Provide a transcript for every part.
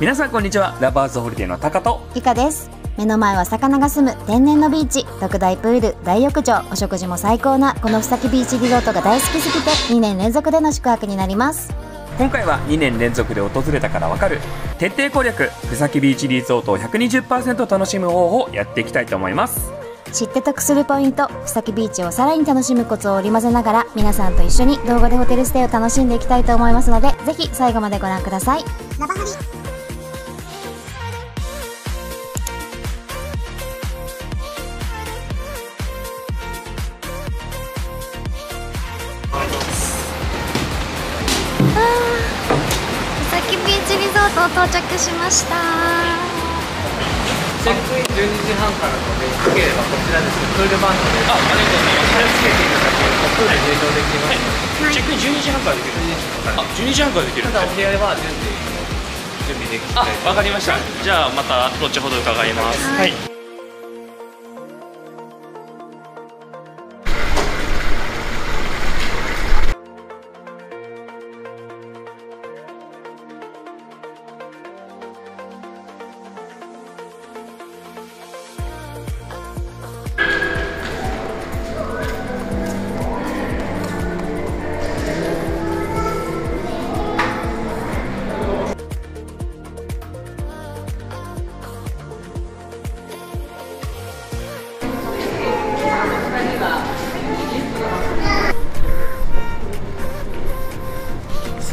皆さんこんにちは。ラバーズホリデーのタカと。ゆかです。目の前は魚が住む天然のビーチ特大プール。大浴場お食事も最高なこのふさきビーチリゾートが大好きすぎて2年連続での宿泊になります。今回は2年連続で訪れたからわかる。徹底攻略。ふさきビーチリゾートを120%楽しむ方法をやっていきたいと思います知って得するポイントふさきビーチをさらに楽しむコツを織り交ぜながら皆さんと一緒に動画でホテルステイを楽しんでいきたいと思いますのでぜひ最後までご覧ください。ラバハリ到到着しました。12時半からのでよければこちらですね。プールバンドであありがとうございます。貼り付けていただけるとプール入場できます、はい、チェックイン12時半からできるあ12時半からできるただお部屋は準備準備できてあわかりました。じゃあまた後ほど伺います。はい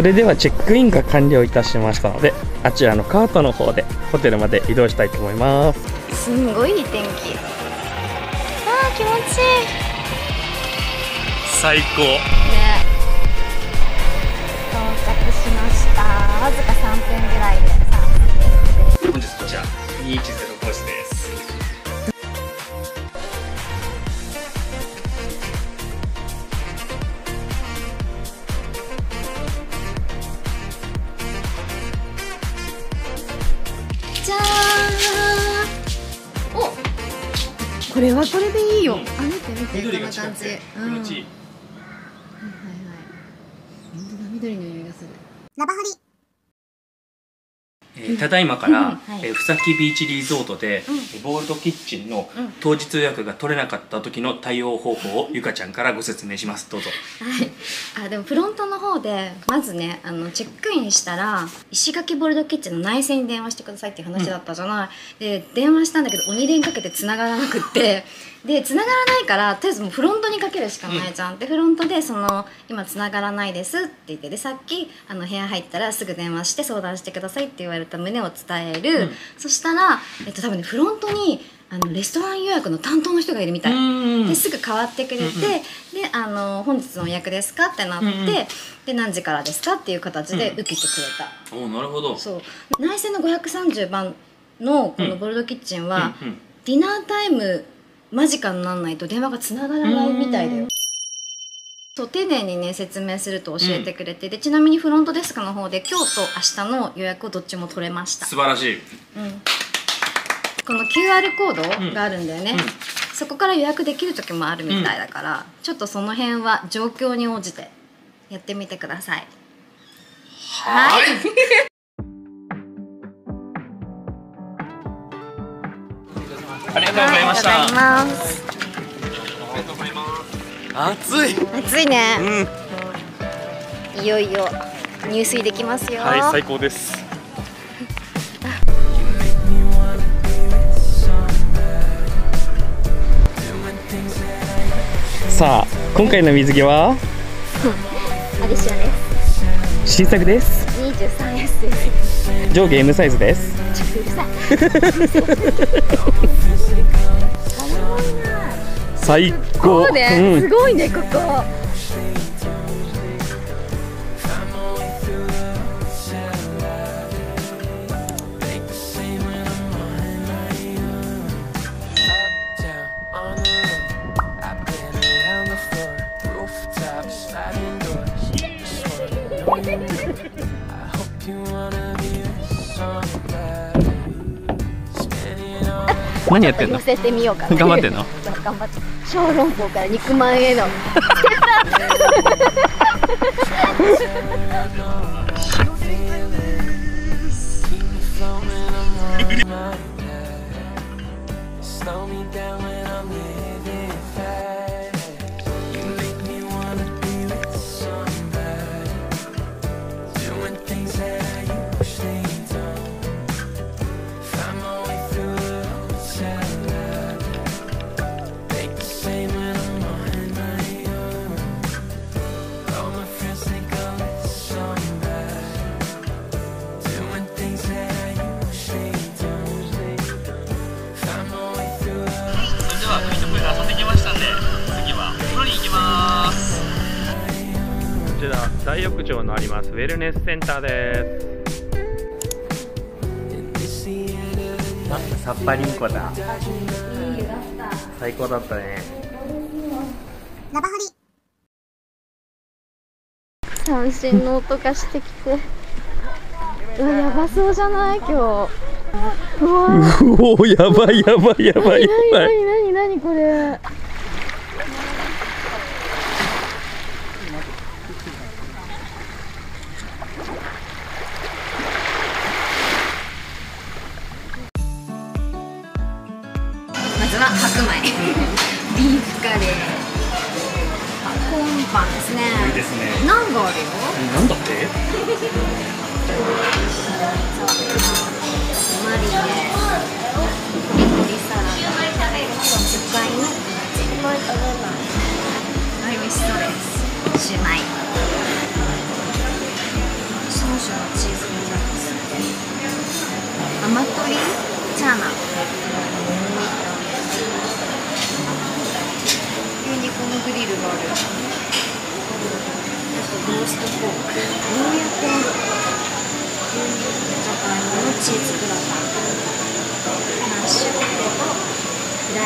れではチェックインが完了いたしましたのであちらのカートの方でホテルまで移動したいと思います。すんごい天気。あー気持ちいい。最高。ね。到着しました。わずか3分ぐらいで本日こちら210これはこれでいいよ、うん、あ見て見て。こんな感じ、うん、はいはいはい。本当だ緑の匂いがする。ラバホリえー、ただいまから、えー、ふさきビーチリゾートで、うん、ボールドキッチンの当日予約が取れなかった時の対応方法をゆかちゃんからご説明します。どうぞ。はい。あでもフロントの方でまずねあのチェックインしたら石垣ボールドキッチンの内線に電話してくださいっていう話だったじゃない、うん、で電話したんだけど鬼電かけて繋がらなくって。で繋がらないからとりあえずもうフロントにかけるしかないじゃん、うん、でフロントでその「今繋がらないです」って言ってでさっきあの部屋入ったらすぐ電話して相談してくださいって言われた旨を伝える、うん、そしたら、えっと、多分ねフロントにあのレストラン予約の担当の人がいるみたい。ですぐ変わってくれて、うんうん、であの「本日の予約ですか?」ってなって、うんうん、で何時からですかっていう形で受けてくれた、うん、おなるほど。そう。内線の530番のこのボルドキッチンは、うんうん、ディナータイム間近にならないと電話がつながらないみたいだよ。そう丁寧にね説明すると教えてくれて、うん、でちなみにフロントデスクの方で今日と明日の予約をどっちも取れました。素晴らしい、うん、この QR コードがあるんだよね、うん、そこから予約できる時もあるみたいだから、ちょっとその辺は状況に応じてやってみてください。はい。ありがとうございました。暑い。暑いね。うん、いよいよ入水できますよ。はい、最高です。さあ、今回の水着は？アリシアです。新作です。23S です。上下 M サイズです。最高、ねうん、すごいねここ。何やってんの？頑張ってんの？頑張って小籠包から肉まんへの。ステップアップら大浴場のあります。ウェルネスセンターです。あさっぱりんこだ。最高だったね。三振の音がしてきて。うわやばそうじゃない？今日。うわ。おおやばいやばいやばい。や何ばい何何何これ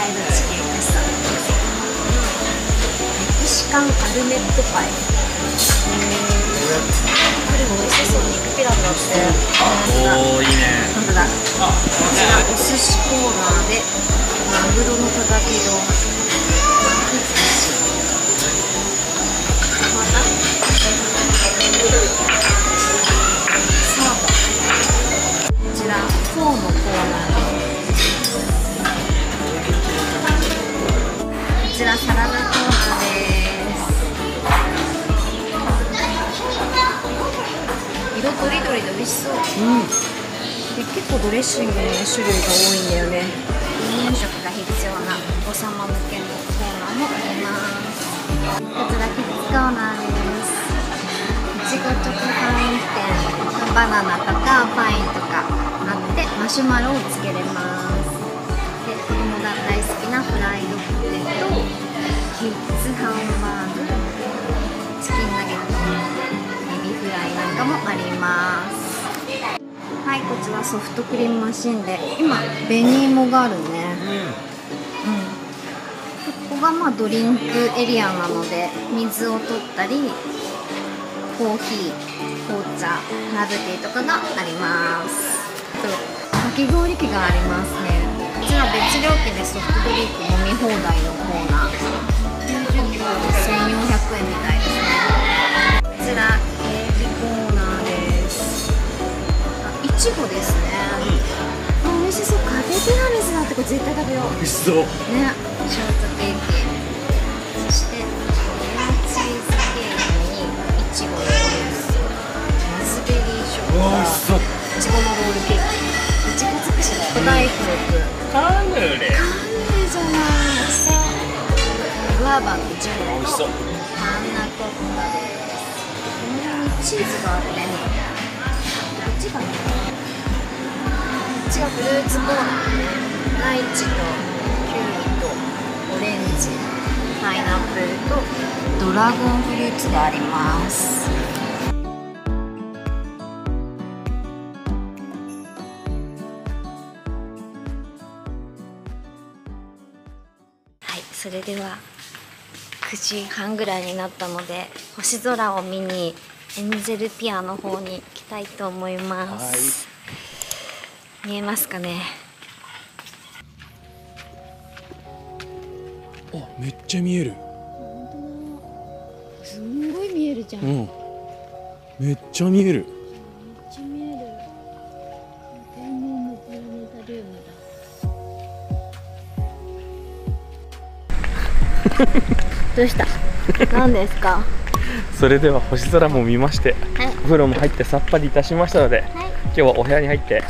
イドチキンカスタードメキシカンアルメットパイ。これも美味しそう肉ピラフだって。おおいいね。本当だ。こちらお寿司コーナーでマグロのたたき丼サーモン。こちらフォーのコーナーで。すサラダコーナーです。色とりどりで美味しそう。で結構ドレッシングの種類が多いんだよね。飲食が必要なお子様向けのコーナーもあります。こちらキッズコーナーです。いちごチョコファウンテンバナナとかパインとかあってマシュマロをつけれます。で子供が大好きなフライドポキッズハンバーグチキンナゲットエビフライなんかもあります。はいこちらソフトクリームマシンで。今紅芋があるね。うん。ここがまあドリンクエリアなので水を取ったりコーヒー紅茶ハーブティーとかがあります。かき氷機がありますね。こちら別料金でソフトドリンク飲み放題のコーナー。1400円みたいですね。こちらケーキコーナーです。あいちごですね、あ美味しそう。カフェティラミスだってこれ絶対食べよう。美味しそう。ねショートケーキ。そしてレアチーズケーキ。にいちごのムースラズベリーショコラ美味しそう。いちごのロールケーキ。いちご尽くしの古代フルーツカヌレグアバーのジュレと美味しそうパンナコッタで。すこの辺にチーズがあるねこっちかなこっちがフルーツコーナーライチとキュウリとオレンジパイナップルとドラゴンフルーツがあります。それでは9時半ぐらいになったので星空を見にエンゼルピアの方に行きたいと思います。見えますかね？おめっちゃ見える。すんごい見えるじゃん、うん。めっちゃ見える どうした？何ですか？それでは星空も見ましてはい。お風呂も入ってさっぱりいたしましたのではい。今日はお部屋に入って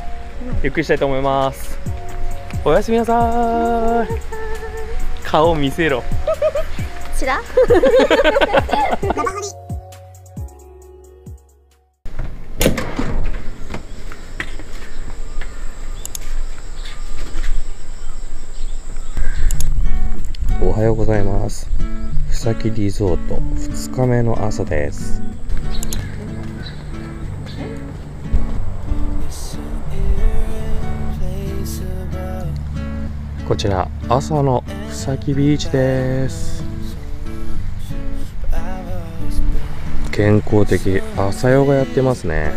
ゆっくりしたいと思います。おやすみなさい。顔見せろ。ちら？おはようございますふさきリゾート。2日目の朝です。こちら朝のふさきビーチです。健康的朝ヨガやってますね。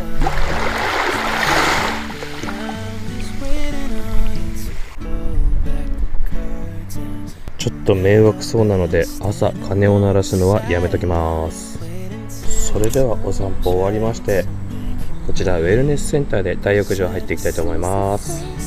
と迷惑そうなので朝鐘を鳴らすのはやめときます。それではお散歩終わりましてこちらウェルネスセンターで大浴場入っていきたいと思います。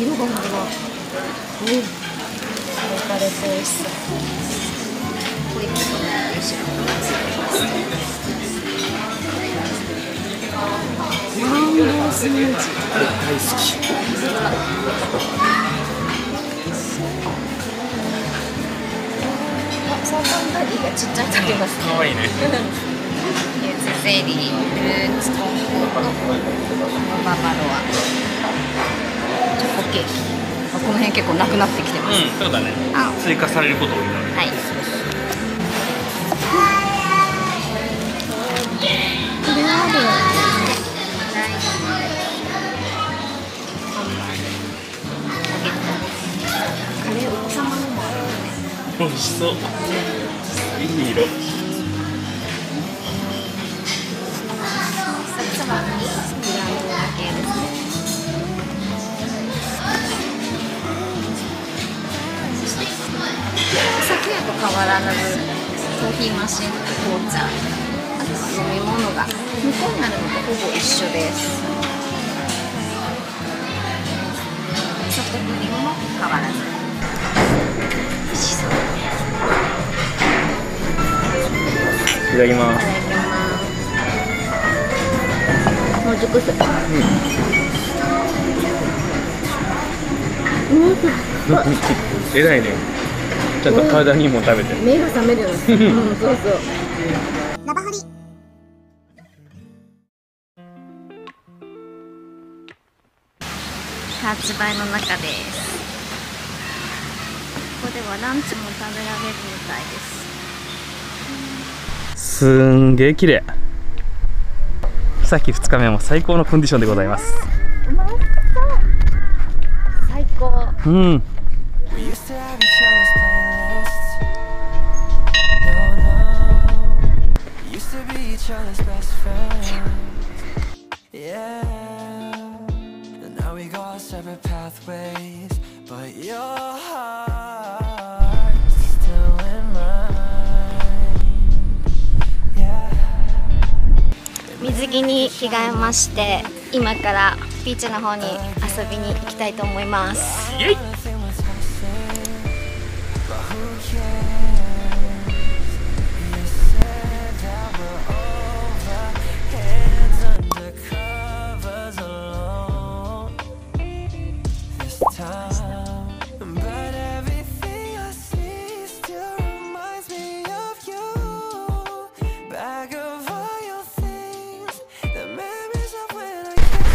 色が本当だおい焼かれて美味しそうホイップとね後ろについてますマンゴースムージー大好きサータンダギーがちっちゃいとありますね。かわいいね。ユーズゼリーフルーツコンポートババロアケーキあこの辺結構なくなってきてます、うんそうだね。あ。追加されること多いのではいしそう。いい色コーマシンと紅茶。あとは飲み物が向こう。になるのとほぼ一緒ですソフトクリームも変わらず美味しそう。いただきますいただきますもう。熟す偉いねちゃんと体にも食べて。目が覚めるよねうんそうそう発売の中ですここではランチも食べられるみたいです。すんげえ綺麗。さっき2日目も最高のコンディションでございます。うまそう。最高。うん水着に着替えまして今からビーチの方に遊びに行きたいと思います。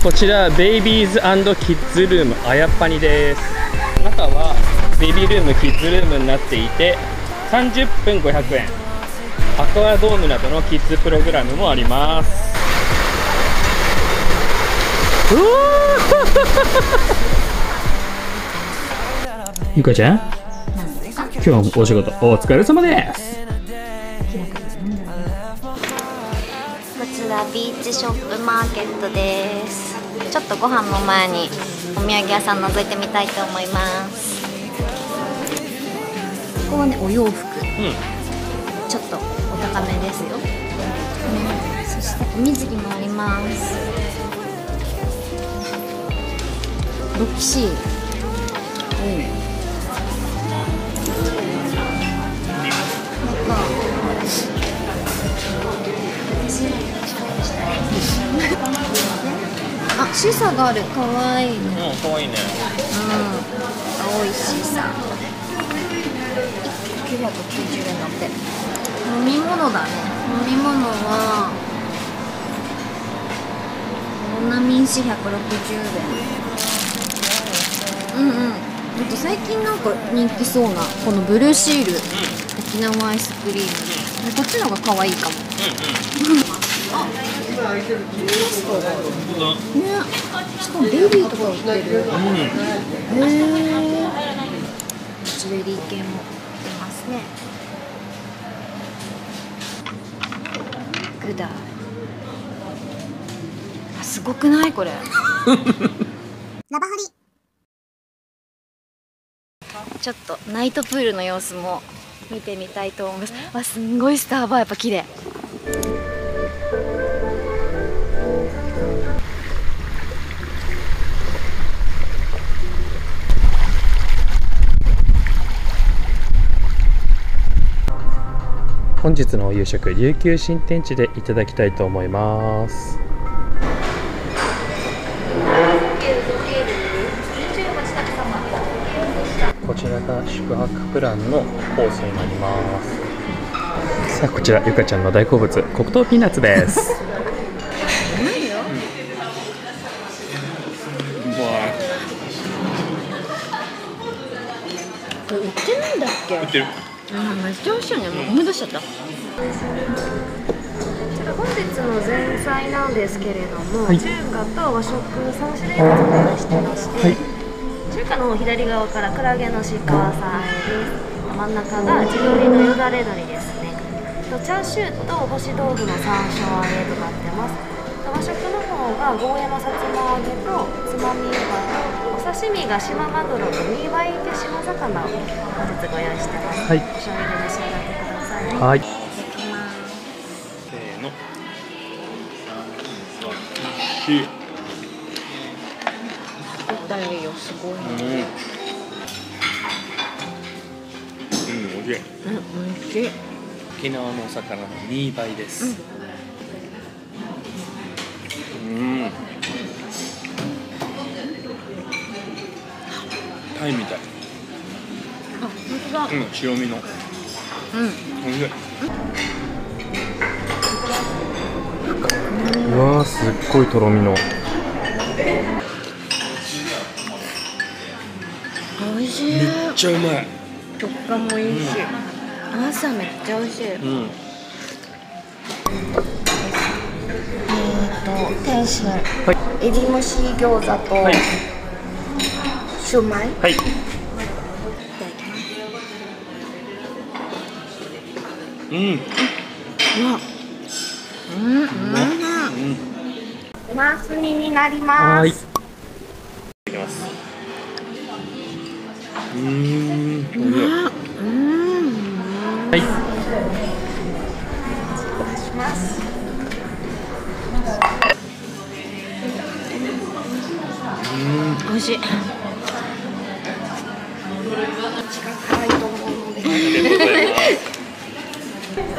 こちらベイビーズキッズルームあやっぱにです。中はベイビールームキッズルームになっていて30分500円アクアドームなどのキッズプログラムもあります。うわー！ゆかちゃん？今日もお仕事お疲れ様です。こちらビーチショップマーケットですちょっとご飯の前にお土産屋さん覗いてみたいと思います。ここはねお洋服。うん。ちょっとお高めですよ、そしてお水着もあります。ロキシー。うん。なんかシーサーがある。かわいいね。うん。うんかわいいね青いシーサー。990円だって。飲み物だね。飲み物は。オナミンシ160円。うんうん。あと最近なんか人気そうなこのブルーシール、沖縄アイスクリーム、こっちの方が可愛いかも。ね、しかもベリーとか売ってる。へえ。ジュエリー系も売ってますね。グダー。あ、すごくないこれ。ちょっとナイトプールの様子も見てみたいと思います。わ、すんごいスターバーやっぱ綺麗。本日のお夕食琉球新天地でいただきたいと思います。こちらが宿泊プランのコースになります。さあこちらゆかちゃんの大好物黒糖ピーナッツです。売ってないんだっけ？売ってる。あめっちゃ美味しいよね思い出しちゃった本日の前菜なんですけれども、はい。中華と和食3種類ずつご用意してまして、はい。中華の左側からクラゲのシーカワーサーです。真ん中が地鶏のよだれ鶏ですね。とチャーシューと干し豆腐の山椒揚げとなってます。と和食の方がゴーヤのさつま揚げとつまみ湯葉とお刺身が島マグロとミーバイ島魚を本日ご用意してます、はい。お醤油で召し上がってください。はい。せーのしい。だすごい。うん。うんおいしい。うん美味しい。沖縄のお魚の2倍です。うんタイみたい。あ本当だ。うん白身の。うん。おいしい。うわーすっごいとろみの。美味しい。めっちゃうまい。食感もいいし、朝めっちゃ美味しい。えっうんと天津はい。エビ蒸し餃子と、はいシューマイいはい。ただきますうんうん。うん。うんマスミになりはます。ーい。いきます。うーん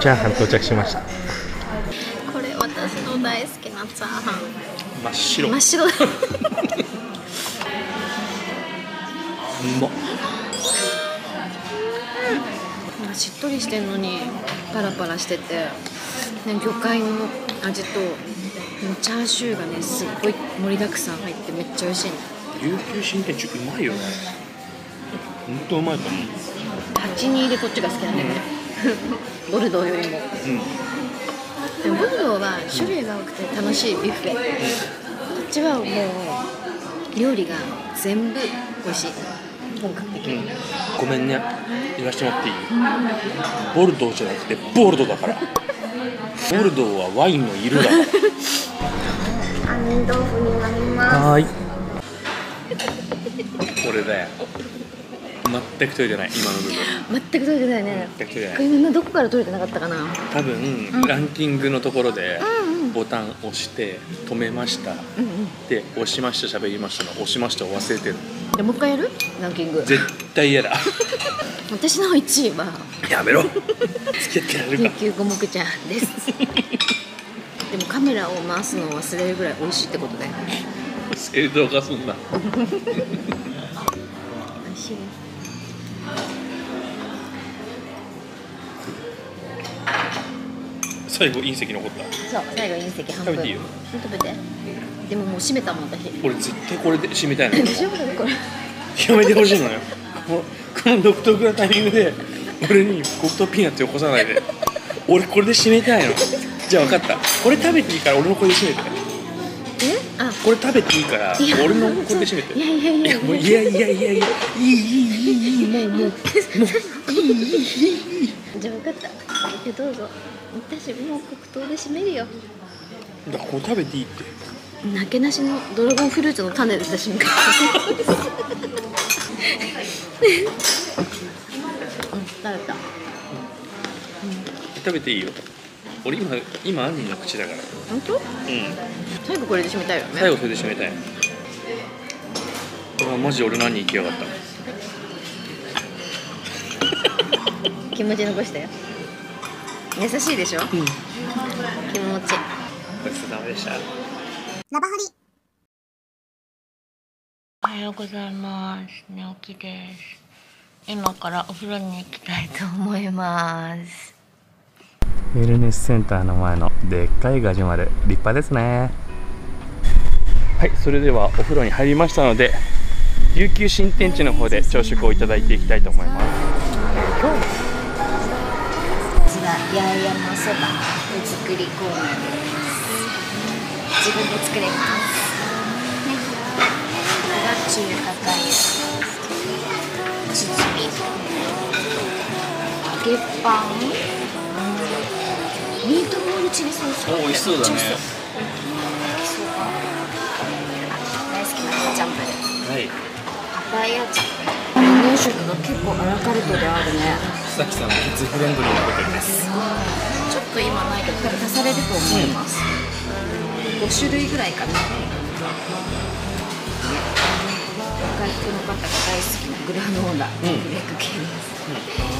チャーハン到着しました。これ私の大好きなチャーハン。真っ白。真っ白。だうまっ。なん。かしっとりしてんのにパラパラしてて、ね、魚介の味とチャーシューがねすっごい盛りだくさん入ってめっちゃ美味しい琉球新天地うまいよね。本当うまいと思う8人でこっちが好きなんだよね ボルドーよりも。うん。でもボルドーは種類が多くて楽しいビュッフェ。こっちはもう料理が全部美味しい。本格的うん。ごめんね。言わせてもらっていい？ボルドーじゃなくてボルドだから。ボルドーはワインの色だ。から杏仁豆腐になります。はーい。これだよ全く取れてない今の部分。全く取れてないね。全く取れてこないどこから取れてなかったかな？多分ランキングのところでボタン押して止めました。うんうん。で押しました喋りましたの押しましたを忘れてる。でもう一回やる？ランキング。絶対嫌だ。私の1位は。やめろ。付き合ってやれるか。琉球五目茶です。でもカメラを回すのを忘れるぐらい美味しいってことで正当化すんな 最後隕石残った。そう最後隕石半分。食べていいよ。食べて。でももう閉めたもん私俺絶対これで締めたいの。大丈夫だねこれ。やめてほしいのよ。ここの独特なタイミングで俺に黒糖ピーナッツよこさないで。俺これで締めたいの。じゃあ分かった。これ食べていいから俺のこれで締めて。え？あ。これ食べていいから俺のこれで締めて。いやいやいやいや。もういやいやいやいや。いいいいいいいいもう。もうじゃあ分かった。いやどうぞ。私もう黒糖で締めるよ。だからこれ食べていいって。なけなしのドラゴンフルーツの種出た瞬間。うん。食べた。食べていいよ。俺今今アンニの口だから。本当？うん。最後これで締めたいよね。最後それで締めたい。のうわマジ俺何行きやがった気持ち残したよ。優しいでしょ、うん。気持ち。ごちそうさまでした。おはようございます。寝起きです。今からお風呂に行きたいと思います。ウェルネスセンターの前のでっかいガジュマル。立派ですね。はいそれではお風呂に入りましたので琉球新天地の方で朝食をいただいていきたいと思います。こちら八重山そば手作りコーナーです自分で作れますねこれが中華粥チヂミ揚げパンミートボールチリソースお美味しそう。だねそう。かあ大好きなジャンプルはいパパイヤチャン離乳食が結構アラカルトであるね崎さんのキッズフレンドリーなホテルです。ちょっと今ないけど足されると思います、5種類ぐらいかな。外国の方が大好きなグラノーラ、ブレック系です、レゲ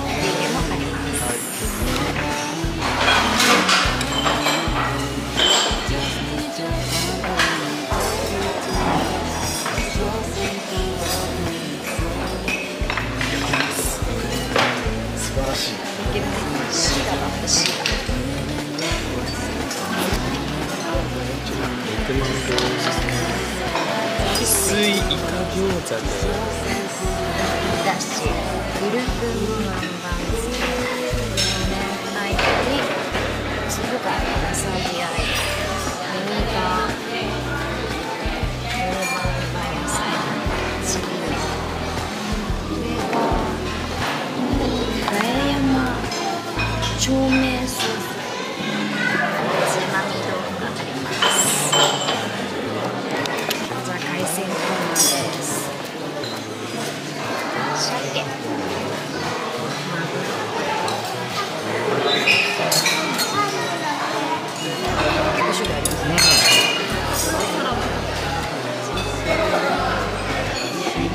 シーラだってシーラ翡翠イカ餃子で。だしグルクンの南蛮漬け明太子に粒がわさびあ長命ソースつまみ豆腐がありますじゃあ海鮮コーナーです鮭マグロ5種類ありますね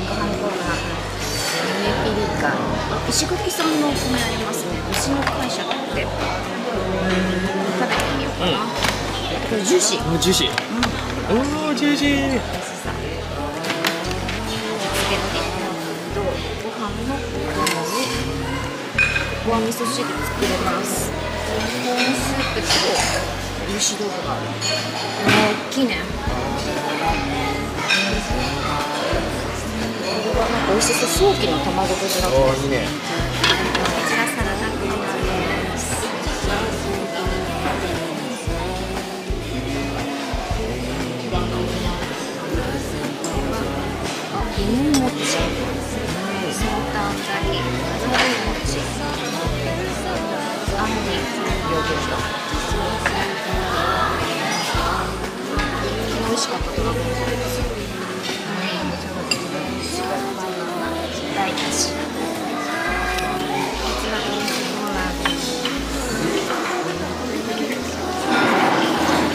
ご飯コーナーピリカ石垣さんのお米ありますって。うん食べてみようかな、これジューシー。おジューシーおおジューシー。つけてとご飯のお供にご飯味噌汁作れますコーンスープと油脂豆腐がある。大きいね。これはなんか美味しそう。早期の卵とじだったおおいいねヨーグルト美味しかった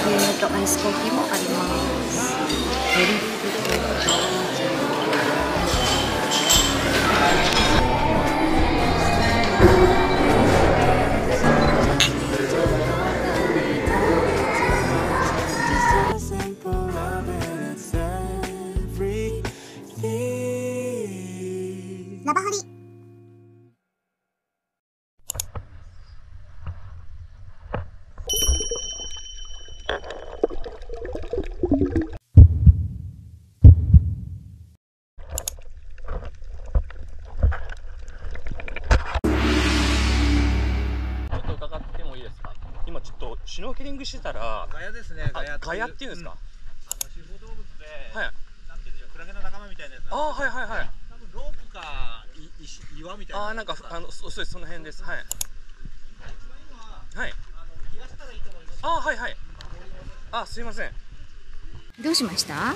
牛乳とアイスコーヒーもありますケリングしてたらガヤですねあガヤっていう。んですか、あの飼育動物で、はい。なんていうんでしょうクラゲの仲間みたいなやつああはいはいはい多分ロープかい石岩みたいなああなんかあのそそうですその辺です。はい。はい。ああはいはい。あすいません。どうしました？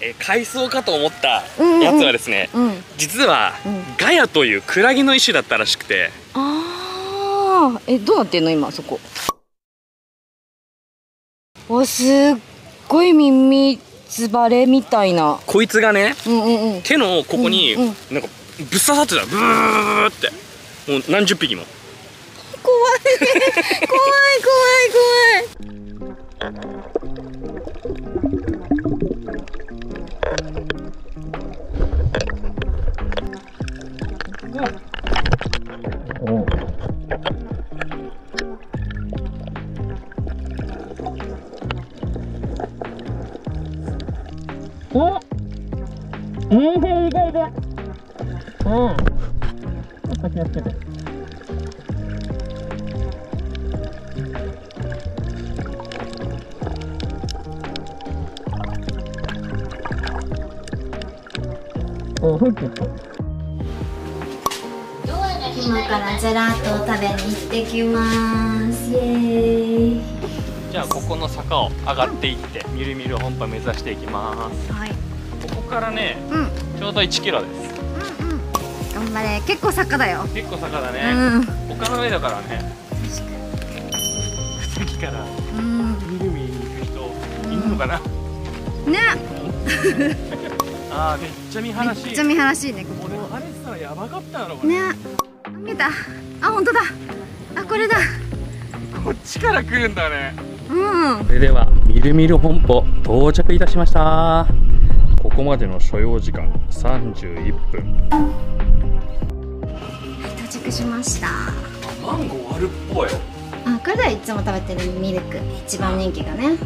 えー海藻かと思ったうんうんやつはですね、うん。実は、うん。ガヤというクラゲの一種だったらしくて。ああえどうなってんの今そこ？わすっごいミミズバレみたいな。こいつがねうんうんうん。手のここに、うんうん。なんかぶっ刺さってた。ブーって。もう何十匹も。怖い。怖い怖い怖いジェラートを食べに行ってきます。イエーイ。じゃあここの坂を上がっていってみるみる本舗目指していきます。はい。ここからねうん。うんちょうど1キロです。頑張れ。結構坂だよ。結構坂だうね、ん丘の上だからね。さっきからうんみるみるに行く人いるのかな、ね。あーめっちゃ見晴らしい。めっちゃ見晴らしいねここ。俺晴れてたらやばかったやろね。あ見えた。あ本当だ。あこれだ。こっちから来るんだね。うん。それではみるみる本舗到着いたしました。ここまでの所要時間31分到着しました。マンゴーあるっぽい。あこれだいつも食べてるミルク。一番人気がね。め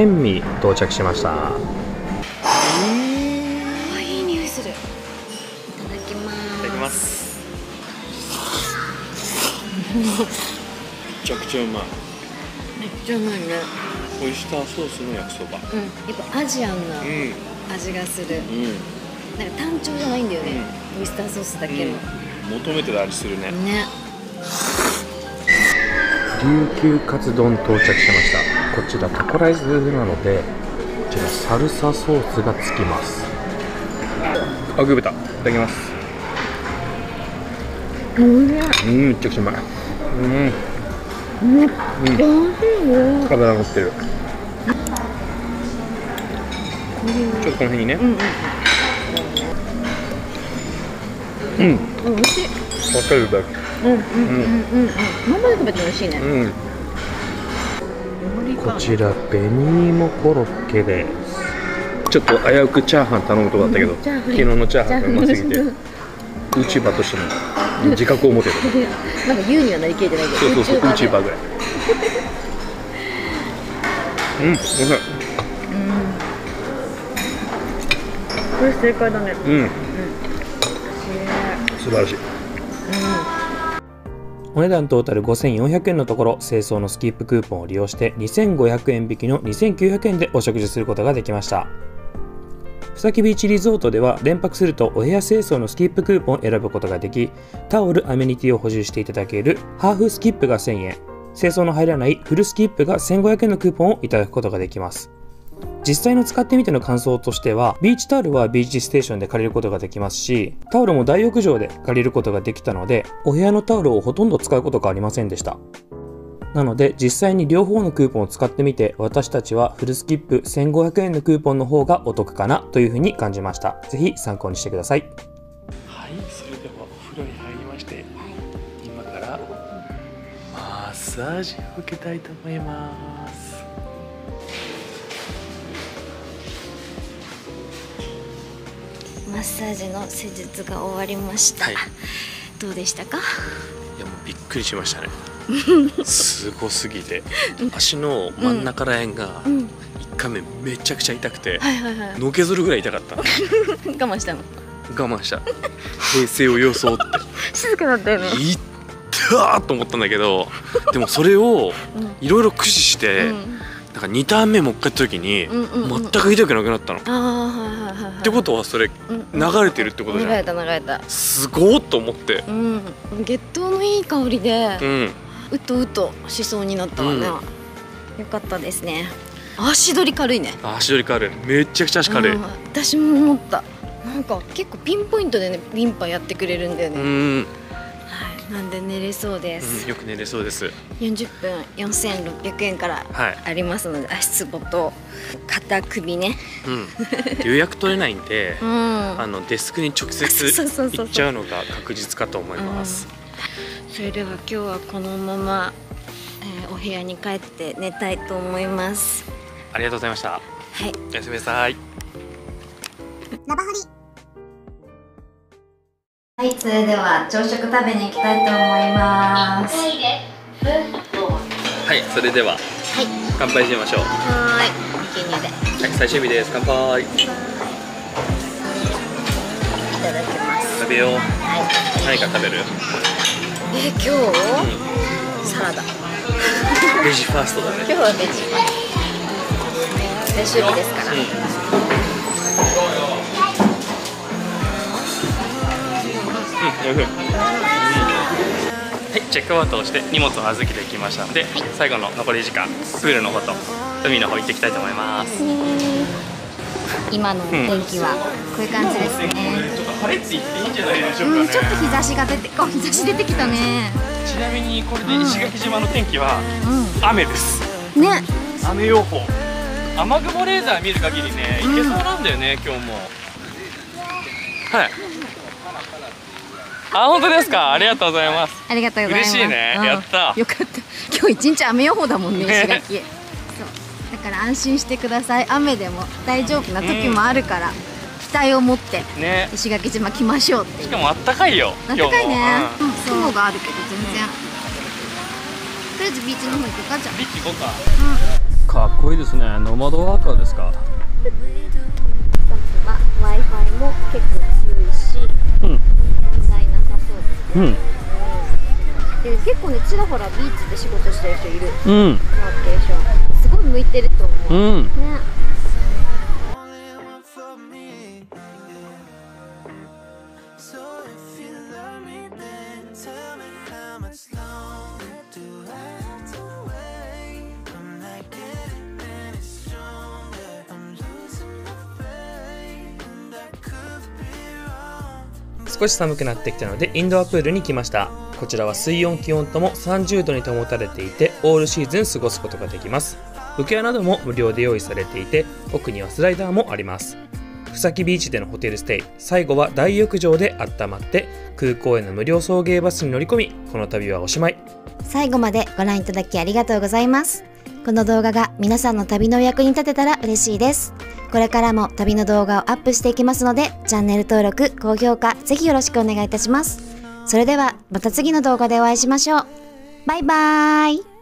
ホッケンミ到着しました。あいい匂いするいただきますいただきます。めちゃくちゃうまい。めっちゃうまいねオイスターソースの焼きそば。うんやっぱアジアンなうん、味がするうん、なんか単調じゃないんだよねオイスターソースだけの求めてる味するね。ね琉球カツ丼到着しました。こちらタコライスなので、こちらサルサソースがつきます。あぐー豚、いただきます。うん、めっちゃくちゃうまい。うん。うん。脂乗ってる。ちょっとこの辺にね。うん。うん。美味しいわかるだけ。うんうんうんうん生で食べても美味しいねうん。こちら紅芋コロッケです。ちょっと危うくチャーハン頼むとこだったけど、昨日のチャーハンがうますぎて、内場としての自覚を持てる。まだ言うにはなりきれてないけどそうそうそう、で内場ぐらい。うん、おいしい。これ正解だねうん。素晴らしい。お値段トータル5400円のところ清掃のスキップクーポンを利用して2500円引きの2900円でお食事することができました。ふさきビーチリゾートでは連泊するとお部屋清掃のスキップクーポンを選ぶことができタオルアメニティを補充していただけるハーフスキップが1000円。清掃の入らないフルスキップが1500円のクーポンをいただくことができます。実際の使ってみての感想としてはビーチタオルはビーチステーションで借りることができますしタオルも大浴場で借りることができたのでお部屋のタオルをほとんど使うことがありませんでした。なので実際に両方のクーポンを使ってみて私たちはフルスキップ1500円のクーポンの方がお得かなというふうに感じました。ぜひ参考にしてください。はい、それではお風呂に入りまして、今からマッサージを受けたいと思います。マッサージの施術が終わりました、はい。どうでしたか？いやもうびっくりしましたね。すごすぎて、足の真ん中らへんがうん。一回目めちゃくちゃ痛くて、はいはいはい。のけぞるぐらい痛かった。我慢したの？我慢した。平静を装って。静かだったよね。いったーと思ったんだけどでもそれをいろいろ駆使して、うんなんか2ターン目もう一回やった時に、全く痛くなくなったの。っああはいはいはいはい。てことはそれうん流れてるってことじゃん。流れた流れた。すごーっと思って。うん。月桃のいい香りでうん。うとうとしそうになったわね、うん。よかったですね。足取り軽いね。足取り軽い。めっちゃくちゃ足軽い。うん。私も思った。なんか結構ピンポイントでねリンパやってくれるんだよね、なんで寝れそうです、よく寝れそうです。40分4600円からはい。ありますので、足つぼと肩首ね。うん。予約取れないんで うん。あのデスクに直接 行っちゃうのが確実かと思います。それでは今日はこのまま、えーお部屋に帰って寝たいと思います。ありがとうございました。はい。おやすみなさいはいそれでは朝食食べに行きたいと思います。はいそれでははい。乾杯しましょう。はーい。牛乳ではい最終日です。乾杯。いただきます。食べよう。はい。何か食べる？えー、今日、サラダ。ベジファーストだね。今日はベジ最終日ですから、うん、はい、チェックアウトをして荷物を預けてきましたので、最後の残り時間プールの方と海の方行ってきたいと思います。今の天気はこういう感じですね、ちょっと晴れって言っていいんじゃないでしょうん、ちょっと日差しが出てこ日差し出てきたね。ちなみにこれで石垣島の天気は雨です。うんね。雨予報。雨雲レーザー見る限りねいけそうなんだよね、今日も。はいあ本当ですか。ありがとうございます。ありがとうございます。嬉しいね。うんやった。よかった。今日一日雨予報だもんねね。石垣。そう。だから安心してください。雨でも大丈夫な時もあるから、期待を持ってね。石垣島来ましょうっていう。しかもあったかいよ暖かいね。うん。雲があるけど全然。とりあえずビーチの方行こうかじゃあ。ビッチ行こうか、かっこいいですね。ノマドワーカーですか。は w i f i も結構強いしううん。で結構ねちらほらビーチで仕事してる人いる。うん。ワーケーション。すごい向いてると思う、うん。ね少し寒くなってきたのでインドアプールに来ました。こちらは水温気温とも30度に保たれていてオールシーズン過ごすことができます。浮き輪なども無料で用意されていて奥にはスライダーもあります。ふさきビーチでのホテルステイ。最後は大浴場で温まって空港への無料送迎バスに乗り込みこの旅はおしまい。最後までご覧いただきありがとうございます。この動画が皆さんの旅のお役に立てたら嬉しいです。これからも旅の動画をアップしていきますので、チャンネル登録、高評価、ぜひよろしくお願いいたします。それではまた次の動画でお会いしましょう。バイバーイ